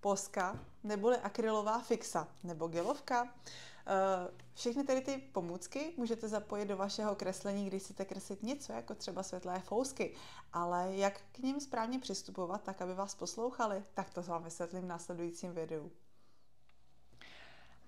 poska neboli akrylová fixa nebo gelovka. Eh, všechny tedy ty pomůcky můžete zapojit do vašeho kreslení, když chcete kreslit něco, jako třeba světlé fousky. Ale jak k ním správně přistupovat, tak aby vás poslouchali, tak to vám vysvětlím v následujícím videu.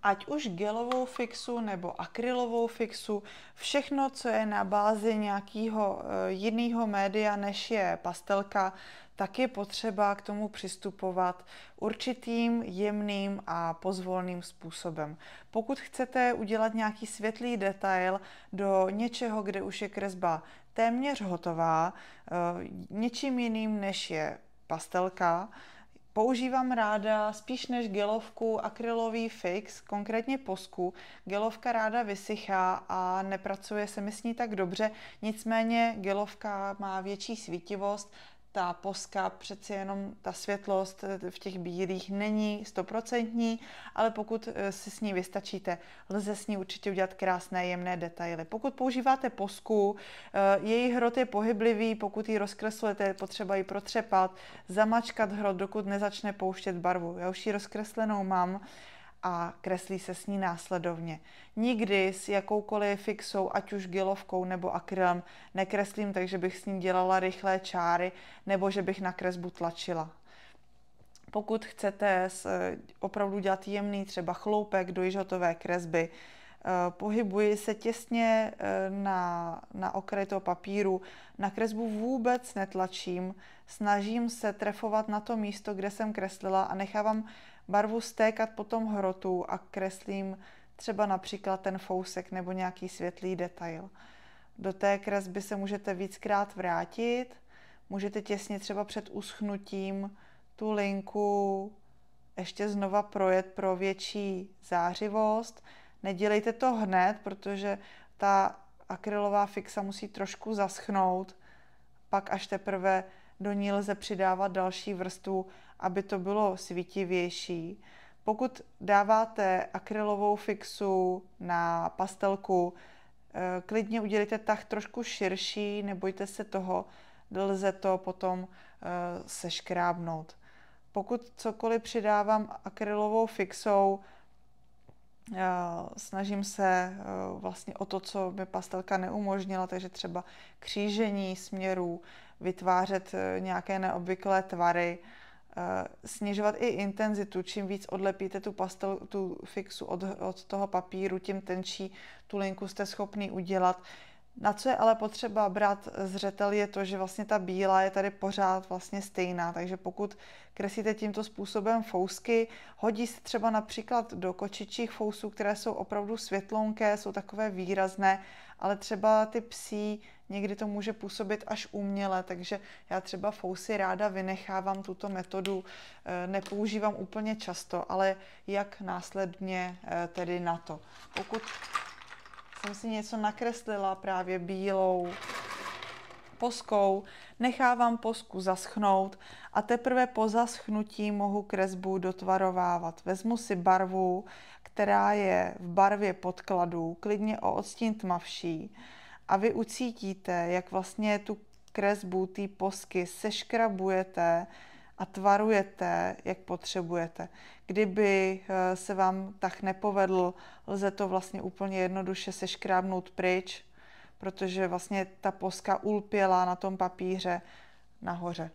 Ať už gelovou fixu nebo akrylovou fixu, všechno, co je na bázi nějakého eh, jiného média, než je pastelka, tak je potřeba k tomu přistupovat určitým jemným a pozvolným způsobem. Pokud chcete udělat nějaký světlý detail do něčeho, kde už je kresba téměř hotová, eh, něčím jiným než je pastelka, Používám ráda spíš než gelovku akrylový fix, konkrétně posku. Gelovka ráda vysychá a nepracuje se mi s ní tak dobře, nicméně gelovka má větší svítivost, ta poska, přeci jenom ta světlost eh, v těch bílých není stoprocentní, ale pokud eh, si s ní vystačíte, lze s ní určitě udělat krásné jemné detaily. Pokud používáte posku, eh, její hrot je pohyblivý, pokud ji rozkreslujete, je potřeba ji protřepat, zamačkat hrot, dokud nezačne pouštět barvu. Já už ji rozkreslenou mám, a kreslí se s ní následovně. Nikdy s jakoukoliv fixou, ať už gilovkou nebo akrylem, nekreslím tak, že bych s ní dělala rychlé čáry nebo že bych na kresbu tlačila. Pokud chcete opravdu dělat jemný třeba chloupek do již hotové kresby, pohybuji se těsně eh, na, na okraj toho papíru, na kresbu vůbec netlačím, snažím se trefovat na to místo, kde jsem kreslila a nechávám barvu stékat po tom hrotu a kreslím třeba například ten fousek nebo nějaký světlý detail. Do té kresby se můžete víckrát vrátit, můžete těsně třeba před uschnutím tu linku ještě znova projet pro větší zářivost. Nedělejte to hned, protože ta akrylová fixa musí trošku zaschnout, pak až teprve do ní lze přidávat další vrstvu, aby to bylo svítivější. Pokud dáváte akrylovou fixu na pastelku, eh, klidně udělejte tah trošku širší, nebojte se toho, lze to potom eh, seškrábnout. Pokud cokoliv přidávám akrylovou fixou, snažím se vlastně o to, co mi pastelka neumožnila, takže třeba křížení směrů, vytvářet eh, nějaké neobvyklé tvary, eh, snižovat i intenzitu. Čím víc odlepíte tu pastel, tu fixu od, od toho papíru, tím tenčí tu linku jste schopný udělat. Na co je ale potřeba brát zřetel je to, že vlastně ta bílá je tady pořád vlastně stejná, takže pokud kreslíte tímto způsobem fousky, hodí se třeba například do kočičích fousů, které jsou opravdu světlonké, jsou takové výrazné, ale třeba ty psí někdy to může působit až uměle, takže já třeba fousy ráda vynechávám tuto metodu, eh, nepoužívám úplně často, ale jak následně eh, tedy na to. Pokud jsem si něco nakreslila právě bílou poskou, nechávám posku zaschnout a teprve po zaschnutí mohu kresbu dotvarovávat. Vezmu si barvu, která je v barvě podkladu, klidně o odstín tmavší a vy ucítíte, jak vlastně tu kresbu té posky seškrabujete a tvarujete, jak potřebujete. Kdyby eh, se vám tak nepovedl, lze to vlastně úplně jednoduše seškrábnout pryč, protože vlastně ta poska ulpěla na tom papíře nahoře.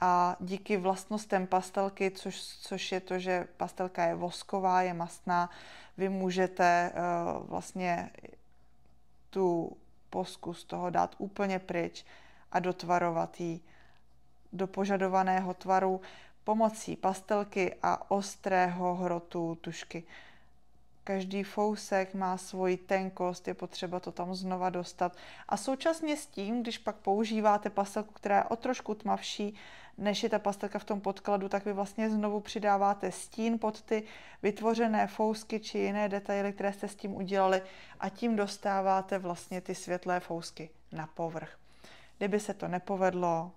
A díky vlastnostem pastelky, což, což je to, že pastelka je vosková, je mastná, vy můžete uh, vlastně tu posku z toho dát úplně pryč a dotvarovat ji do požadovaného tvaru pomocí pastelky a ostrého hrotu tušky. Každý fousek má svoji tenkost, je potřeba to tam znova dostat. A současně s tím, když pak používáte pastelku, která je o trošku tmavší, než je ta pastelka v tom podkladu, tak vy vlastně znovu přidáváte stín pod ty vytvořené fousky či jiné detaily, které jste s tím udělali a tím dostáváte vlastně ty světlé fousky na povrch. Kdyby se to nepovedlo,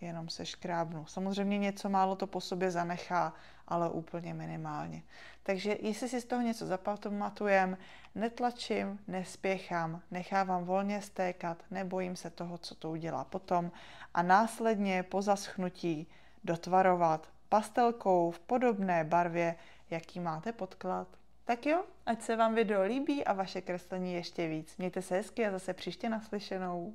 jenom se škrábnu. Samozřejmě něco málo to po sobě zanechá, ale úplně minimálně. Takže jestli si z toho něco zapamatujem, netlačím, nespěchám, nechávám volně stékat, nebojím se toho, co to udělá potom a následně po zaschnutí dotvarovat pastelkou v podobné barvě, jaký máte podklad. Tak jo, ať se vám video líbí a vaše kreslení ještě víc. Mějte se hezky a zase příště naslyšenou.